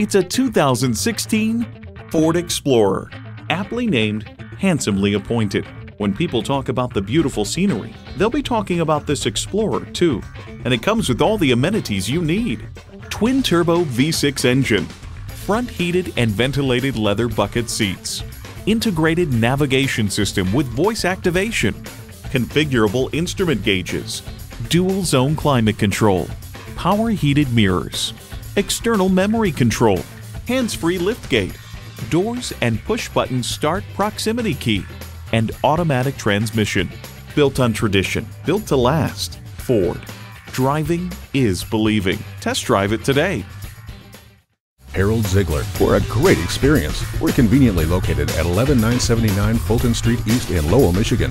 It's a 2016 Ford Explorer, aptly named, handsomely appointed. When people talk about the beautiful scenery, they'll be talking about this Explorer too. And it comes with all the amenities you need. Twin turbo V6 engine, front heated and ventilated leather bucket seats, integrated navigation system with voice activation, configurable instrument gauges, dual zone climate control, power heated mirrors, external memory control, hands free liftgate, doors and push button start proximity key, and automatic transmission. Built on tradition, built to last. Ford. Driving is believing. Test drive it today. Harold Zeigler for a great experience. We're conveniently located at 11979 Fulton Street East in Lowell, Michigan.